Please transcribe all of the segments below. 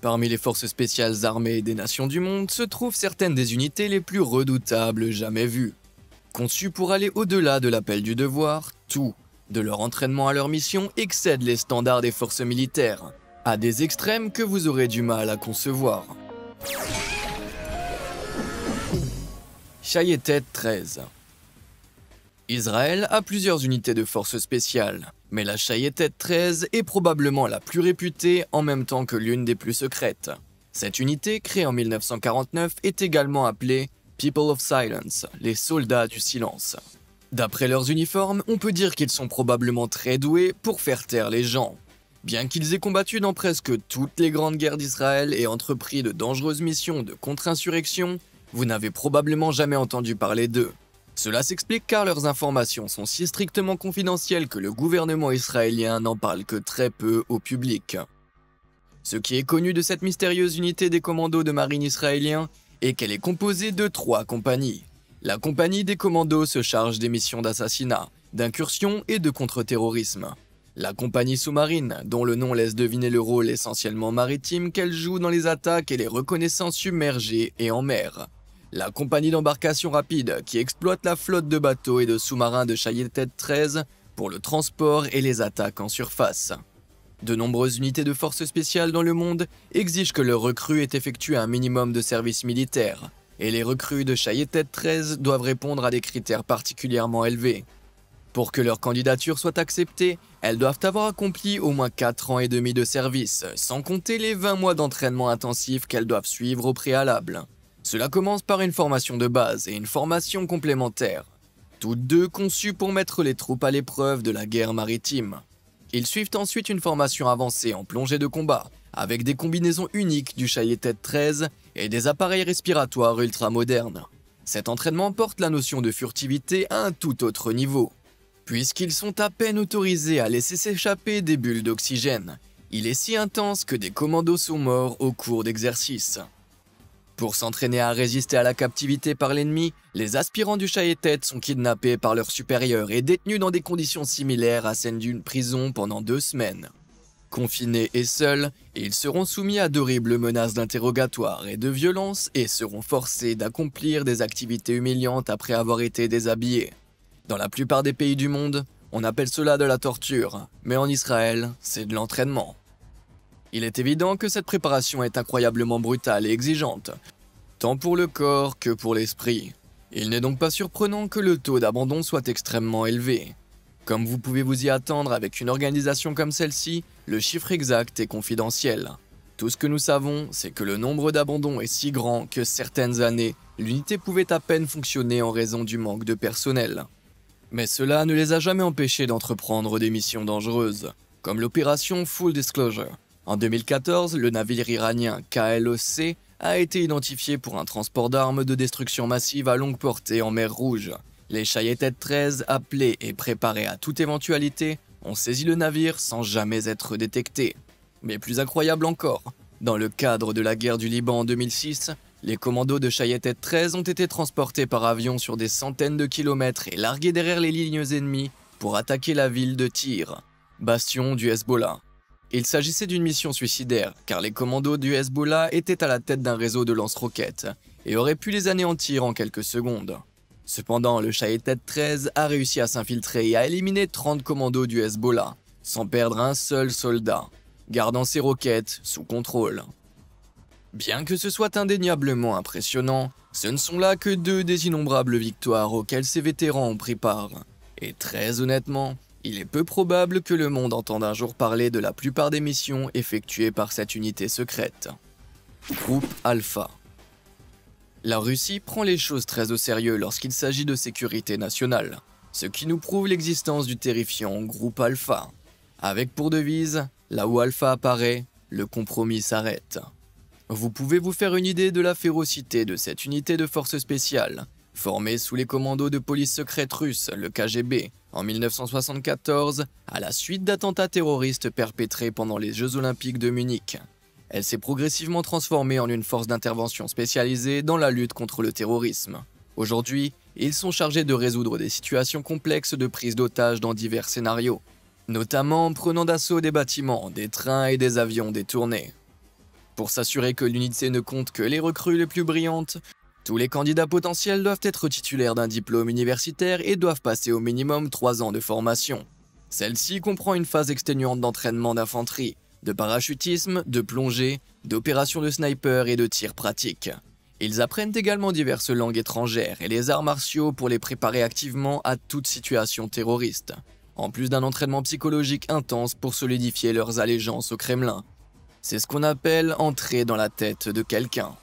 Parmi les forces spéciales armées des nations du monde se trouvent certaines des unités les plus redoutables jamais vues. Conçues pour aller au-delà de l'appel du devoir, tout, de leur entraînement à leur mission, excède les standards des forces militaires, à des extrêmes que vous aurez du mal à concevoir. Chayetet 13 Israël a plusieurs unités de forces spéciales, mais la Chayetet 13 est probablement la plus réputée en même temps que l'une des plus secrètes. Cette unité, créée en 1949, est également appelée People of Silence, les soldats du silence. D'après leurs uniformes, on peut dire qu'ils sont probablement très doués pour faire taire les gens. Bien qu'ils aient combattu dans presque toutes les grandes guerres d'Israël et entrepris de dangereuses missions de contre-insurrection, vous n'avez probablement jamais entendu parler d'eux. Cela s'explique car leurs informations sont si strictement confidentielles que le gouvernement israélien n'en parle que très peu au public. Ce qui est connu de cette mystérieuse unité des commandos de marine israéliens est qu'elle est composée de trois compagnies. La compagnie des commandos se charge des missions d'assassinat, d'incursion et de contre-terrorisme. La compagnie sous-marine, dont le nom laisse deviner le rôle essentiellement maritime qu'elle joue dans les attaques et les reconnaissances submergées et en mer. La compagnie d'embarcation rapide, qui exploite la flotte de bateaux et de sous-marins de Chayetet 13 pour le transport et les attaques en surface. De nombreuses unités de forces spéciales dans le monde exigent que leurs recrues aient effectué un minimum de service militaire, et les recrues de Chayetet 13 doivent répondre à des critères particulièrement élevés. Pour que leur candidature soit acceptée, elles doivent avoir accompli au moins 4 ans et demi de service, sans compter les 20 mois d'entraînement intensif qu'elles doivent suivre au préalable. Cela commence par une formation de base et une formation complémentaire, toutes deux conçues pour mettre les troupes à l'épreuve de la guerre maritime. Ils suivent ensuite une formation avancée en plongée de combat, avec des combinaisons uniques du Chayetet 13 et des appareils respiratoires ultra-modernes. Cet entraînement porte la notion de furtivité à un tout autre niveau. Puisqu'ils sont à peine autorisés à laisser s'échapper des bulles d'oxygène, il est si intense que des commandos sont morts au cours d'exercices. Pour s'entraîner à résister à la captivité par l'ennemi, les aspirants du Chayetet sont kidnappés par leurs supérieurs et détenus dans des conditions similaires à celles d'une prison pendant deux semaines. Confinés et seuls, ils seront soumis à d'horribles menaces d'interrogatoire et de violence et seront forcés d'accomplir des activités humiliantes après avoir été déshabillés. Dans la plupart des pays du monde, on appelle cela de la torture, mais en Israël, c'est de l'entraînement. Il est évident que cette préparation est incroyablement brutale et exigeante, tant pour le corps que pour l'esprit. Il n'est donc pas surprenant que le taux d'abandon soit extrêmement élevé. Comme vous pouvez vous y attendre avec une organisation comme celle-ci, le chiffre exact est confidentiel. Tout ce que nous savons, c'est que le nombre d'abandons est si grand que certaines années, l'unité pouvait à peine fonctionner en raison du manque de personnel. Mais cela ne les a jamais empêchés d'entreprendre des missions dangereuses, comme l'opération Full Disclosure, en 2014, le navire iranien KLOC a été identifié pour un transport d'armes de destruction massive à longue portée en mer Rouge. Les Chayetet 13, appelés et préparés à toute éventualité, ont saisi le navire sans jamais être détectés. Mais plus incroyable encore, dans le cadre de la guerre du Liban en 2006, les commandos de Chayetet 13 ont été transportés par avion sur des centaines de kilomètres et largués derrière les lignes ennemies pour attaquer la ville de Tyr, bastion du Hezbollah. Il s'agissait d'une mission suicidaire, car les commandos du Hezbollah étaient à la tête d'un réseau de lance-roquettes et auraient pu les anéantir en quelques secondes. Cependant, le Shaheed 13 a réussi à s'infiltrer et à éliminer 30 commandos du Hezbollah, sans perdre un seul soldat, gardant ses roquettes sous contrôle. Bien que ce soit indéniablement impressionnant, ce ne sont là que deux des innombrables victoires auxquelles ces vétérans ont pris part. Et très honnêtement, il est peu probable que le monde entende un jour parler de la plupart des missions effectuées par cette unité secrète. Groupe Alpha La Russie prend les choses très au sérieux lorsqu'il s'agit de sécurité nationale, ce qui nous prouve l'existence du terrifiant Groupe Alpha, avec pour devise, là où Alpha apparaît, le compromis s'arrête. Vous pouvez vous faire une idée de la férocité de cette unité de force spéciale, formée sous les commandos de police secrète russe, le KGB, en 1974, à la suite d'attentats terroristes perpétrés pendant les Jeux olympiques de Munich. Elle s'est progressivement transformée en une force d'intervention spécialisée dans la lutte contre le terrorisme. Aujourd'hui, ils sont chargés de résoudre des situations complexes de prise d'otages dans divers scénarios, notamment en prenant d'assaut des bâtiments, des trains et des avions détournés. Pour s'assurer que l'unité ne compte que les recrues les plus brillantes, tous les candidats potentiels doivent être titulaires d'un diplôme universitaire et doivent passer au minimum 3 ans de formation. Celle-ci comprend une phase exténuante d'entraînement d'infanterie, de parachutisme, de plongée, d'opérations de sniper et de tir pratique. Ils apprennent également diverses langues étrangères et les arts martiaux pour les préparer activement à toute situation terroriste, en plus d'un entraînement psychologique intense pour solidifier leurs allégeances au Kremlin. C'est ce qu'on appelle entrer dans la tête de quelqu'un.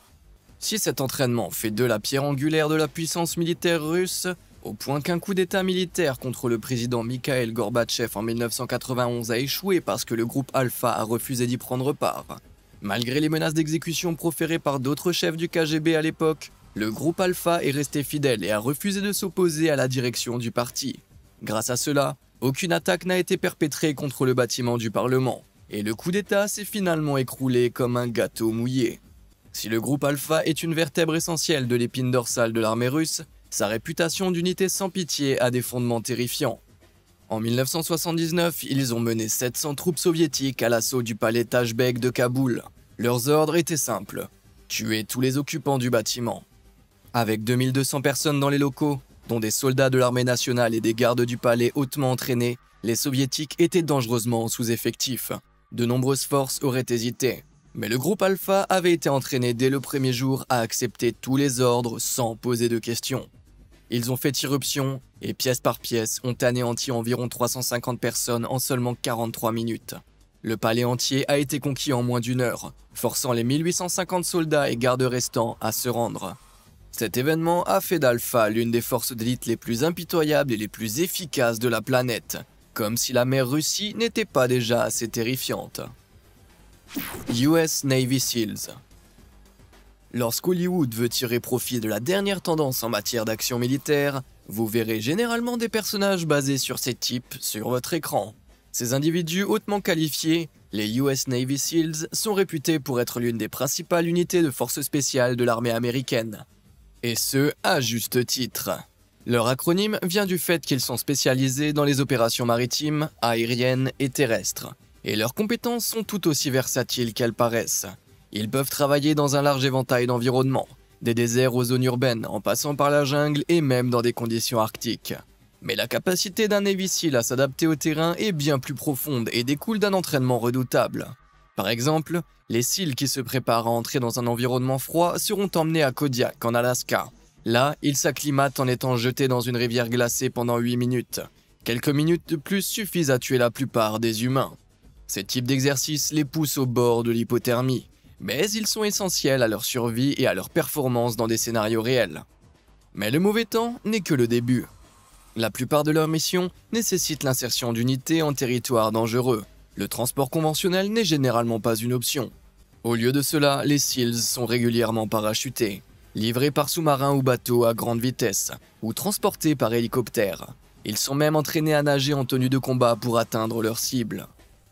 Si cet entraînement fait de la pierre angulaire de la puissance militaire russe, au point qu'un coup d'État militaire contre le président Mikhail Gorbatchev en 1991 a échoué parce que le groupe Alpha a refusé d'y prendre part. Malgré les menaces d'exécution proférées par d'autres chefs du KGB à l'époque, le groupe Alpha est resté fidèle et a refusé de s'opposer à la direction du parti. Grâce à cela, aucune attaque n'a été perpétrée contre le bâtiment du Parlement, et le coup d'État s'est finalement écroulé comme un gâteau mouillé. Si le groupe Alpha est une vertèbre essentielle de l'épine dorsale de l'armée russe, sa réputation d'unité sans pitié a des fondements terrifiants. En 1979, ils ont mené 700 troupes soviétiques à l'assaut du palais Tajbek de Kaboul. Leurs ordres étaient simples tuer tous les occupants du bâtiment. Avec 2200 personnes dans les locaux, dont des soldats de l'armée nationale et des gardes du palais hautement entraînés, les soviétiques étaient dangereusement sous-effectifs. De nombreuses forces auraient hésité, mais le groupe Alpha avait été entraîné dès le premier jour à accepter tous les ordres sans poser de questions. Ils ont fait irruption et pièce par pièce ont anéanti environ 350 personnes en seulement 43 minutes. Le palais entier a été conquis en moins d'une heure, forçant les 1850 soldats et gardes restants à se rendre. Cet événement a fait d'Alpha l'une des forces d'élite les plus impitoyables et les plus efficaces de la planète, comme si la mer Russie n'était pas déjà assez terrifiante. US Navy SEALs Lorsqu'Hollywood veut tirer profit de la dernière tendance en matière d'action militaire, vous verrez généralement des personnages basés sur ces types sur votre écran. Ces individus hautement qualifiés, les US Navy SEALs, sont réputés pour être l'une des principales unités de forces spéciales de l'armée américaine. Et ce, à juste titre. Leur acronyme vient du fait qu'ils sont spécialisés dans les opérations maritimes, aériennes et terrestres, et leurs compétences sont tout aussi versatiles qu'elles paraissent. Ils peuvent travailler dans un large éventail d'environnements, des déserts aux zones urbaines, en passant par la jungle et même dans des conditions arctiques. Mais la capacité d'un Seal à s'adapter au terrain est bien plus profonde et découle d'un entraînement redoutable. Par exemple, les SEALs qui se préparent à entrer dans un environnement froid seront emmenés à Kodiak, en Alaska. Là, ils s'acclimatent en étant jetés dans une rivière glacée pendant 8 minutes. Quelques minutes de plus suffisent à tuer la plupart des humains. Ces types d'exercices les poussent au bord de l'hypothermie mais ils sont essentiels à leur survie et à leur performance dans des scénarios réels. Mais le mauvais temps n'est que le début. La plupart de leurs missions nécessitent l'insertion d'unités en territoire dangereux. Le transport conventionnel n'est généralement pas une option. Au lieu de cela, les SEALs sont régulièrement parachutés, livrés par sous-marins ou bateaux à grande vitesse, ou transportés par hélicoptère. Ils sont même entraînés à nager en tenue de combat pour atteindre leurs cibles.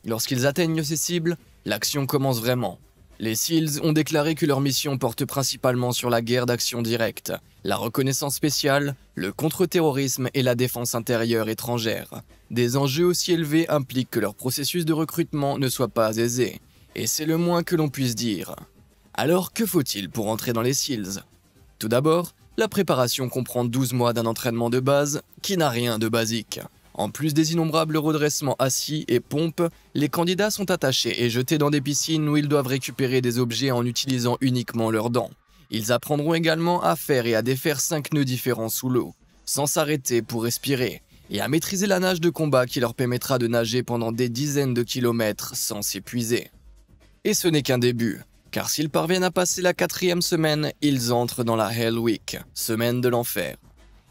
Lorsqu'ils atteignent ces cibles, l'action commence vraiment. Les SEALs ont déclaré que leur mission porte principalement sur la guerre d'action directe, la reconnaissance spéciale, le contre-terrorisme et la défense intérieure étrangère. Des enjeux aussi élevés impliquent que leur processus de recrutement ne soit pas aisé, et c'est le moins que l'on puisse dire. Alors que faut-il pour entrer dans les SEALs? Tout d'abord, la préparation comprend 12 mois d'un entraînement de base qui n'a rien de basique. En plus des innombrables redressements assis et pompes, les candidats sont attachés et jetés dans des piscines où ils doivent récupérer des objets en utilisant uniquement leurs dents. Ils apprendront également à faire et à défaire 5 nœuds différents sous l'eau, sans s'arrêter pour respirer, et à maîtriser la nage de combat qui leur permettra de nager pendant des dizaines de kilomètres sans s'épuiser. Et ce n'est qu'un début, car s'ils parviennent à passer la quatrième semaine, ils entrent dans la Hell Week, semaine de l'enfer.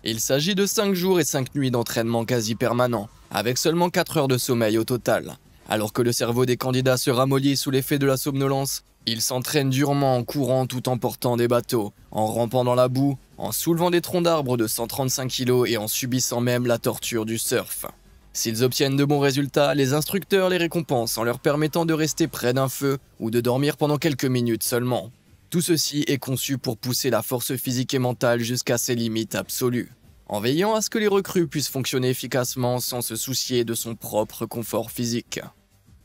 Il s'agit de 5 jours et 5 nuits d'entraînement quasi permanent, avec seulement 4 heures de sommeil au total. Alors que le cerveau des candidats se ramollit sous l'effet de la somnolence, ils s'entraînent durement en courant tout en portant des bateaux, en rampant dans la boue, en soulevant des troncs d'arbres de 135 kg et en subissant même la torture du surf. S'ils obtiennent de bons résultats, les instructeurs les récompensent en leur permettant de rester près d'un feu ou de dormir pendant quelques minutes seulement. Tout ceci est conçu pour pousser la force physique et mentale jusqu'à ses limites absolues, en veillant à ce que les recrues puissent fonctionner efficacement sans se soucier de son propre confort physique.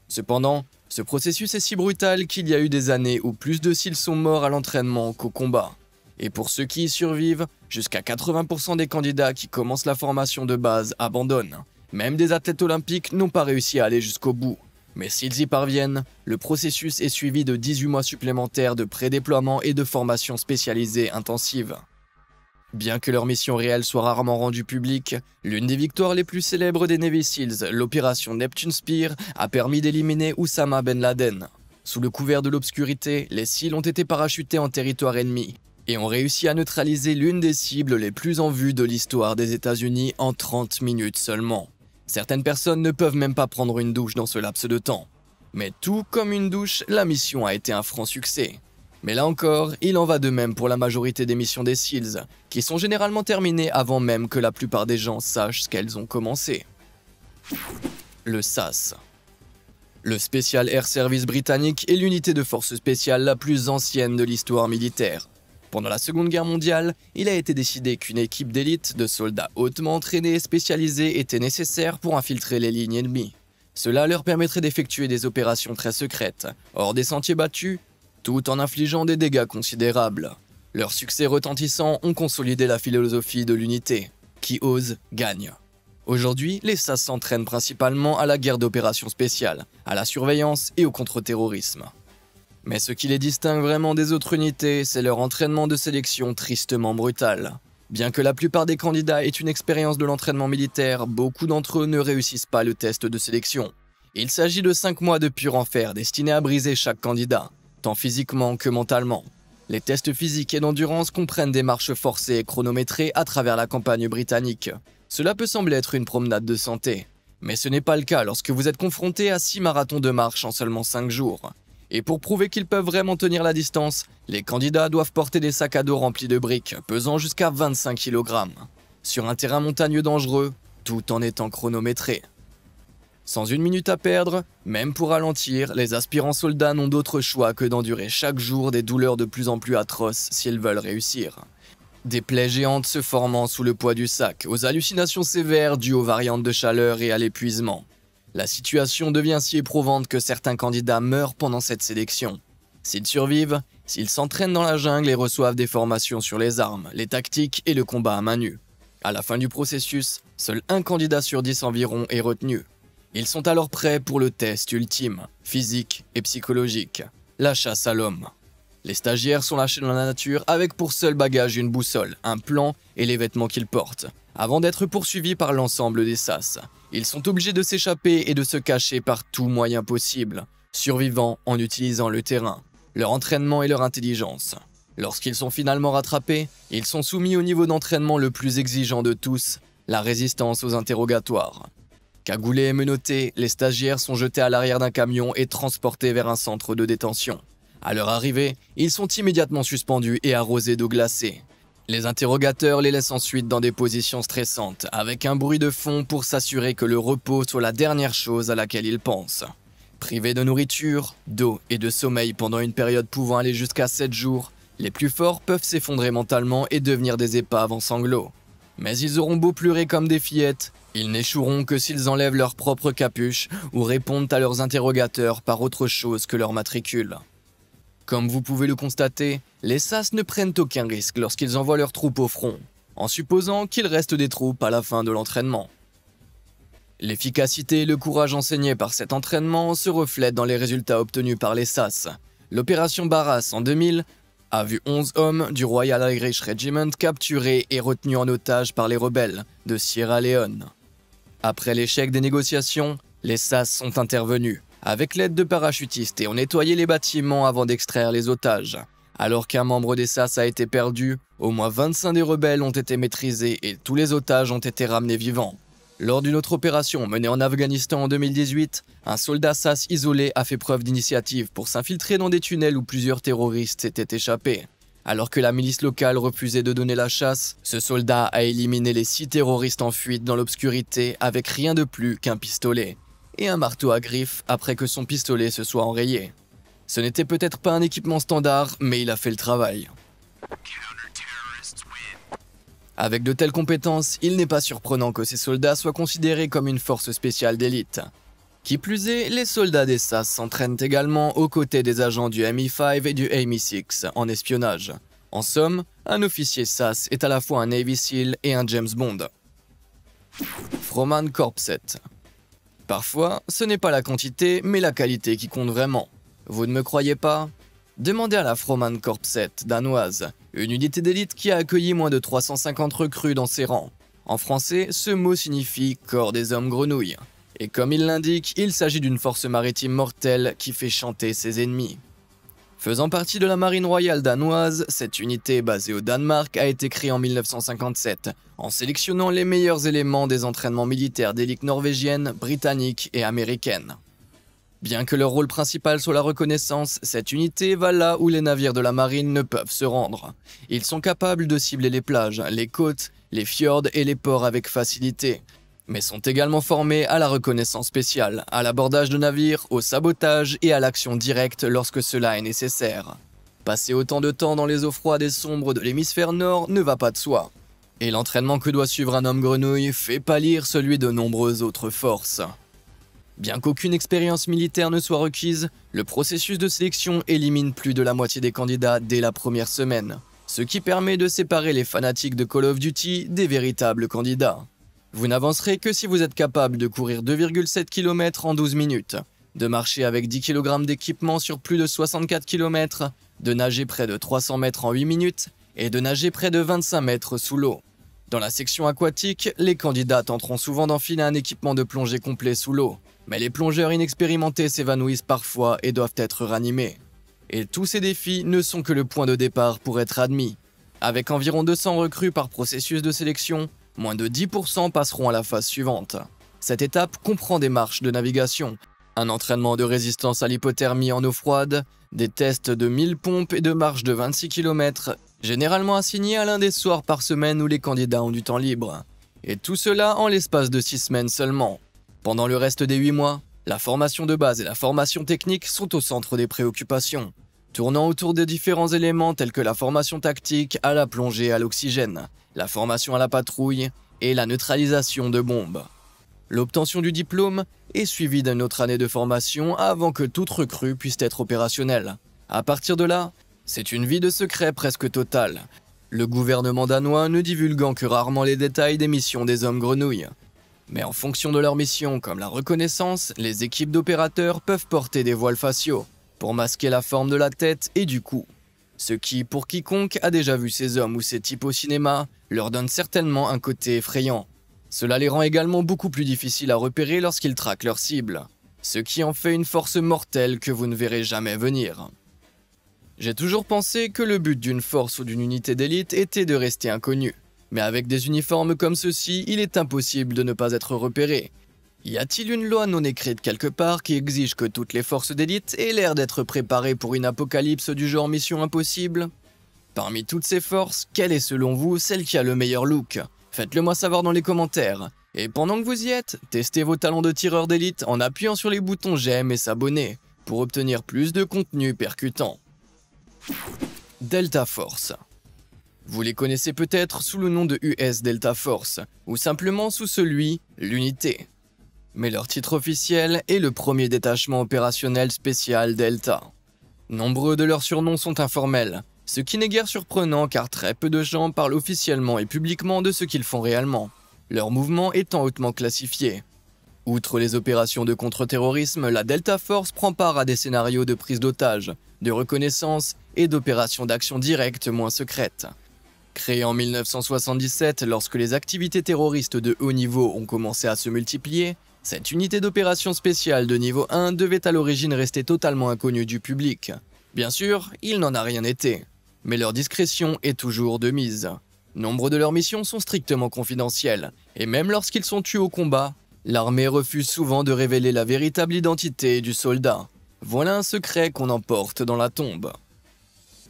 Cependant, ce processus est si brutal qu'il y a eu des années où plus de SEALs sont morts à l'entraînement qu'au combat. Et pour ceux qui y survivent, jusqu'à 80% des candidats qui commencent la formation de base abandonnent. Même des athlètes olympiques n'ont pas réussi à aller jusqu'au bout. Mais s'ils y parviennent, le processus est suivi de 18 mois supplémentaires de prédéploiement et de formation spécialisée intensive. Bien que leur mission réelle soit rarement rendue publique, l'une des victoires les plus célèbres des Navy Seals, l'opération Neptune Spear, a permis d'éliminer Oussama Ben Laden. Sous le couvert de l'obscurité, les Seals ont été parachutés en territoire ennemi et ont réussi à neutraliser l'une des cibles les plus en vue de l'histoire des États-Unis en 30 minutes seulement. Certaines personnes ne peuvent même pas prendre une douche dans ce laps de temps. Mais tout comme une douche, la mission a été un franc succès. Mais là encore, il en va de même pour la majorité des missions des SEALs, qui sont généralement terminées avant même que la plupart des gens sachent ce qu'elles ont commencé. Le SAS. Le Special Air Service britannique est l'unité de force spéciale la plus ancienne de l'histoire militaire. Pendant la Seconde Guerre mondiale, il a été décidé qu'une équipe d'élite de soldats hautement entraînés et spécialisés était nécessaire pour infiltrer les lignes ennemies. Cela leur permettrait d'effectuer des opérations très secrètes, hors des sentiers battus, tout en infligeant des dégâts considérables. Leurs succès retentissants ont consolidé la philosophie de l'unité. Qui ose, gagne. Aujourd'hui, les SAS s'entraînent principalement à la guerre d'opérations spéciales, à la surveillance et au contre-terrorisme. Mais ce qui les distingue vraiment des autres unités, c'est leur entraînement de sélection tristement brutal. Bien que la plupart des candidats aient une expérience de l'entraînement militaire, beaucoup d'entre eux ne réussissent pas le test de sélection. Il s'agit de 5 mois de pur enfer destinés à briser chaque candidat, tant physiquement que mentalement. Les tests physiques et d'endurance comprennent des marches forcées et chronométrées à travers la campagne britannique. Cela peut sembler être une promenade de santé, mais ce n'est pas le cas lorsque vous êtes confronté à 6 marathons de marche en seulement 5 jours. Et pour prouver qu'ils peuvent vraiment tenir la distance, les candidats doivent porter des sacs à dos remplis de briques, pesant jusqu'à 25 kg, sur un terrain montagneux dangereux, tout en étant chronométré. Sans une minute à perdre, même pour ralentir, les aspirants soldats n'ont d'autre choix que d'endurer chaque jour des douleurs de plus en plus atroces s'ils veulent réussir. Des plaies géantes se formant sous le poids du sac, aux hallucinations sévères dues aux variantes de chaleur et à l'épuisement. La situation devient si éprouvante que certains candidats meurent pendant cette sélection. S'ils survivent, s'ils s'entraînent dans la jungle et reçoivent des formations sur les armes, les tactiques et le combat à main nue. À la fin du processus, seul un candidat sur dix environ est retenu. Ils sont alors prêts pour le test ultime, physique et psychologique, la chasse à l'homme. Les stagiaires sont lâchés dans la nature avec pour seul bagage une boussole, un plan et les vêtements qu'ils portent, avant d'être poursuivis par l'ensemble des sas. Ils sont obligés de s'échapper et de se cacher par tout moyen possible, survivant en utilisant le terrain, leur entraînement et leur intelligence. Lorsqu'ils sont finalement rattrapés, ils sont soumis au niveau d'entraînement le plus exigeant de tous, la résistance aux interrogatoires. Cagoulés et menottés, les stagiaires sont jetés à l'arrière d'un camion et transportés vers un centre de détention. À leur arrivée, ils sont immédiatement suspendus et arrosés d'eau glacée. Les interrogateurs les laissent ensuite dans des positions stressantes, avec un bruit de fond pour s'assurer que le repos soit la dernière chose à laquelle ils pensent. Privés de nourriture, d'eau et de sommeil pendant une période pouvant aller jusqu'à 7 jours, les plus forts peuvent s'effondrer mentalement et devenir des épaves en sanglots. Mais ils auront beau pleurer comme des fillettes, ils n'échoueront que s'ils enlèvent leur propre capuche ou répondent à leurs interrogateurs par autre chose que leur matricule. Comme vous pouvez le constater, les SAS ne prennent aucun risque lorsqu'ils envoient leurs troupes au front, en supposant qu'il reste des troupes à la fin de l'entraînement. L'efficacité et le courage enseignés par cet entraînement se reflètent dans les résultats obtenus par les SAS. L'opération Barras en 2000 a vu 11 hommes du Royal Irish Regiment capturés et retenus en otage par les rebelles de Sierra Leone. Après l'échec des négociations, les SAS sont intervenus avec l'aide de parachutistes et ont nettoyé les bâtiments avant d'extraire les otages. Alors qu'un membre des SAS a été perdu, au moins 25 des rebelles ont été maîtrisés et tous les otages ont été ramenés vivants. Lors d'une autre opération menée en Afghanistan en 2018, un soldat SAS isolé a fait preuve d'initiative pour s'infiltrer dans des tunnels où plusieurs terroristes s'étaient échappés. Alors que la milice locale refusait de donner la chasse, ce soldat a éliminé les six terroristes en fuite dans l'obscurité avec rien de plus qu'un pistolet et un marteau à griffes après que son pistolet se soit enrayé. Ce n'était peut-être pas un équipement standard, mais il a fait le travail. Avec de telles compétences, il n'est pas surprenant que ces soldats soient considérés comme une force spéciale d'élite. Qui plus est, les soldats des SAS s'entraînent également aux côtés des agents du MI5 et du MI6 en espionnage. En somme, un officier SAS est à la fois un Navy SEAL et un James Bond. Froman Corpset Parfois, ce n'est pas la quantité, mais la qualité qui compte vraiment. Vous ne me croyez pas? Demandez à la Froman Corpset danoise, une unité d'élite qui a accueilli moins de 350 recrues dans ses rangs. En français, ce mot signifie corps des hommes grenouilles. Et comme il l'indique, il s'agit d'une force maritime mortelle qui fait chanter ses ennemis. Faisant partie de la marine royale danoise, cette unité basée au Danemark a été créée en 1957, en sélectionnant les meilleurs éléments des entraînements militaires d'élite norvégiennes, britanniques et américaines. Bien que leur rôle principal soit la reconnaissance, cette unité va là où les navires de la marine ne peuvent se rendre. Ils sont capables de cibler les plages, les côtes, les fjords et les ports avec facilité, mais sont également formés à la reconnaissance spéciale, à l'abordage de navires, au sabotage et à l'action directe lorsque cela est nécessaire. Passer autant de temps dans les eaux froides et sombres de l'hémisphère nord ne va pas de soi. Et l'entraînement que doit suivre un homme grenouille fait pâlir celui de nombreuses autres forces. Bien qu'aucune expérience militaire ne soit requise, le processus de sélection élimine plus de la moitié des candidats dès la première semaine, ce qui permet de séparer les fanatiques de Call of Duty des véritables candidats. Vous n'avancerez que si vous êtes capable de courir 2,7 km en 12 minutes, de marcher avec 10 kg d'équipement sur plus de 64 km, de nager près de 300 mètres en 8 minutes et de nager près de 25 mètres sous l'eau. Dans la section aquatique, les candidats tenteront souvent d'enfiler un équipement de plongée complet sous l'eau, mais les plongeurs inexpérimentés s'évanouissent parfois et doivent être ranimés. Et tous ces défis ne sont que le point de départ pour être admis. Avec environ 200 recrues par processus de sélection, moins de 10% passeront à la phase suivante. Cette étape comprend des marches de navigation, un entraînement de résistance à l'hypothermie en eau froide, des tests de 1000 pompes et de marches de 26 km, généralement assignés à l'un des soirs par semaine où les candidats ont du temps libre. Et tout cela en l'espace de 6 semaines seulement. Pendant le reste des 8 mois, la formation de base et la formation technique sont au centre des préoccupations, tournant autour des différents éléments tels que la formation tactique à la plongée à l'oxygène, la formation à la patrouille et la neutralisation de bombes. L'obtention du diplôme est suivie d'une autre année de formation avant que toute recrue puisse être opérationnelle. À partir de là, c'est une vie de secret presque totale, le gouvernement danois ne divulguant que rarement les détails des missions des hommes grenouilles. Mais en fonction de leur mission, comme la reconnaissance, les équipes d'opérateurs peuvent porter des voiles faciaux pour masquer la forme de la tête et du cou. Ce qui, pour quiconque a déjà vu ces hommes ou ces types au cinéma, leur donne certainement un côté effrayant. Cela les rend également beaucoup plus difficiles à repérer lorsqu'ils traquent leur cible, ce qui en fait une force mortelle que vous ne verrez jamais venir. J'ai toujours pensé que le but d'une force ou d'une unité d'élite était de rester inconnu, mais avec des uniformes comme ceux-ci, il est impossible de ne pas être repéré. Y a-t-il une loi non écrite quelque part qui exige que toutes les forces d'élite aient l'air d'être préparées pour une apocalypse du genre Mission Impossible? Parmi toutes ces forces, quelle est selon vous celle qui a le meilleur look? Faites-le moi savoir dans les commentaires. Et pendant que vous y êtes, testez vos talents de tireur d'élite en appuyant sur les boutons j'aime et s'abonner pour obtenir plus de contenu percutant. Delta Force Vous les connaissez peut-être sous le nom de US Delta Force, ou simplement sous celui l'unité. Mais leur titre officiel est le premier détachement opérationnel spécial Delta. Nombreux de leurs surnoms sont informels, ce qui n'est guère surprenant car très peu de gens parlent officiellement et publiquement de ce qu'ils font réellement, leur mouvement étant hautement classifié. Outre les opérations de contre-terrorisme, la Delta Force prend part à des scénarios de prise d'otages, de reconnaissance et d'opérations d'action directe moins secrètes. Créée en 1977 lorsque les activités terroristes de haut niveau ont commencé à se multiplier, cette unité d'opération spéciale de niveau 1 devait à l'origine rester totalement inconnue du public. Bien sûr, il n'en a rien été mais leur discrétion est toujours de mise. Nombre de leurs missions sont strictement confidentielles, et même lorsqu'ils sont tués au combat, l'armée refuse souvent de révéler la véritable identité du soldat. Voilà un secret qu'on emporte dans la tombe.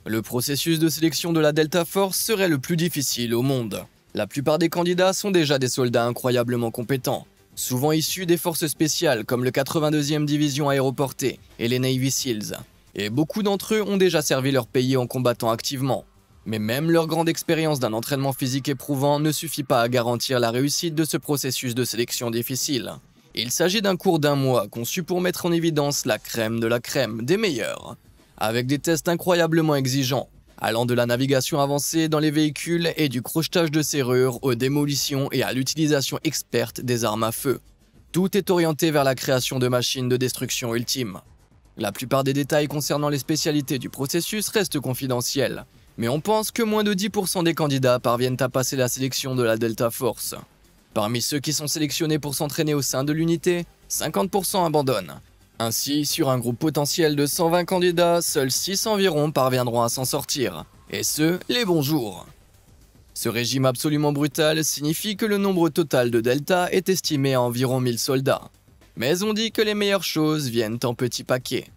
Le processus de sélection de la Delta Force serait le plus difficile au monde. La plupart des candidats sont déjà des soldats incroyablement compétents, souvent issus des forces spéciales comme le 82e Division aéroportée et les Navy SEALs et beaucoup d'entre eux ont déjà servi leur pays en combattant activement. Mais même leur grande expérience d'un entraînement physique éprouvant ne suffit pas à garantir la réussite de ce processus de sélection difficile. Il s'agit d'un cours d'un mois conçu pour mettre en évidence la crème de la crème des meilleurs, avec des tests incroyablement exigeants, allant de la navigation avancée dans les véhicules et du crochetage de serrures aux démolitions et à l'utilisation experte des armes à feu. Tout est orienté vers la création de machines de destruction ultime. La plupart des détails concernant les spécialités du processus restent confidentiels, mais on pense que moins de 10% des candidats parviennent à passer la sélection de la Delta Force. Parmi ceux qui sont sélectionnés pour s'entraîner au sein de l'unité, 50% abandonnent. Ainsi, sur un groupe potentiel de 120 candidats, seuls 6 environ parviendront à s'en sortir. Et ce, les bons jours. Ce régime absolument brutal signifie que le nombre total de Delta est estimé à environ 1000 soldats. Mais on dit que les meilleures choses viennent en petits paquets.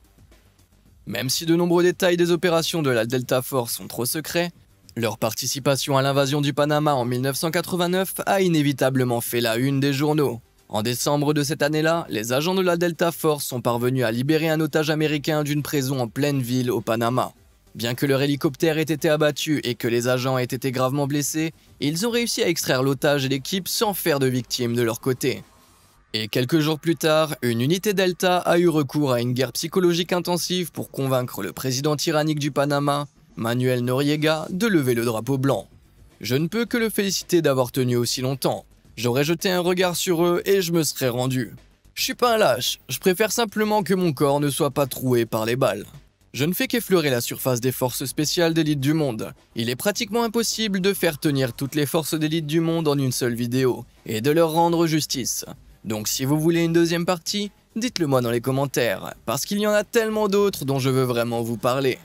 Même si de nombreux détails des opérations de la Delta Force sont trop secrets, leur participation à l'invasion du Panama en 1989 a inévitablement fait la une des journaux. En décembre de cette année-là, les agents de la Delta Force sont parvenus à libérer un otage américain d'une prison en pleine ville au Panama. Bien que leur hélicoptère ait été abattu et que les agents aient été gravement blessés, ils ont réussi à extraire l'otage et l'équipe sans faire de victimes de leur côté. Et quelques jours plus tard, une unité Delta a eu recours à une guerre psychologique intensive pour convaincre le président tyrannique du Panama, Manuel Noriega, de lever le drapeau blanc. Je ne peux que le féliciter d'avoir tenu aussi longtemps. J'aurais jeté un regard sur eux et je me serais rendu. Je suis pas un lâche, je préfère simplement que mon corps ne soit pas troué par les balles. Je ne fais qu'effleurer la surface des forces spéciales d'élite du monde. Il est pratiquement impossible de faire tenir toutes les forces d'élite du monde en une seule vidéo, et de leur rendre justice. Donc si vous voulez une deuxième partie, dites-le moi dans les commentaires, parce qu'il y en a tellement d'autres dont je veux vraiment vous parler.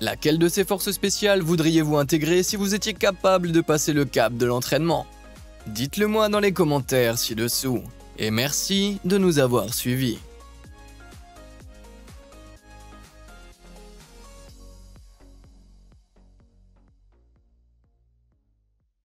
Laquelle de ces forces spéciales voudriez-vous intégrer si vous étiez capable de passer le cap de l'entraînement? Dites-le moi dans les commentaires ci-dessous. Et merci de nous avoir suivis.